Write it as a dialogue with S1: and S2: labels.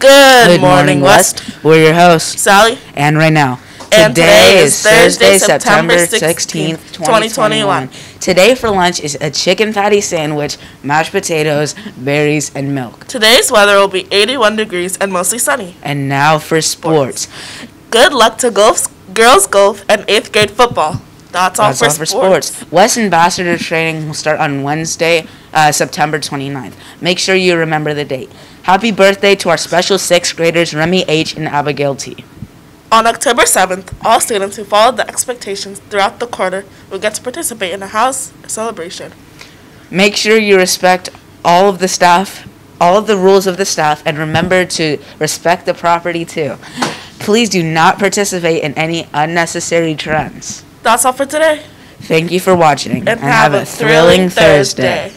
S1: Good, morning, West.
S2: We're your hosts,
S1: Sally.
S2: and right now,
S1: And
S2: today
S1: today
S2: is Thursday, September
S1: September
S2: 16th,
S1: 16th,
S2: 2021.
S1: 2021.
S2: Today for lunch is a chicken patty sandwich, mashed potatoes, berries, and milk.
S1: Today's weather will be 81 degrees and mostly sunny.
S2: And now for sports.
S1: Good luck to golf, girls golf and 8th grade football. That's all,
S2: That's
S1: for,
S2: all for sports. West Ambassador training will start on Wednesday, uh, September 29th. Make sure you remember the date. Happy birthday to our special sixth graders, Remy H. and Abigail T.
S1: On October 7th, all students who followed the expectations throughout the quarter will get to participate in a house celebration.
S2: Make sure you respect all of the staff, all of the rules of the staff, and remember to respect the property too. Please do not participate in any unnecessary trends.
S1: That's all for today.
S2: Thank you for watching
S1: And, have, a thrilling Thursday.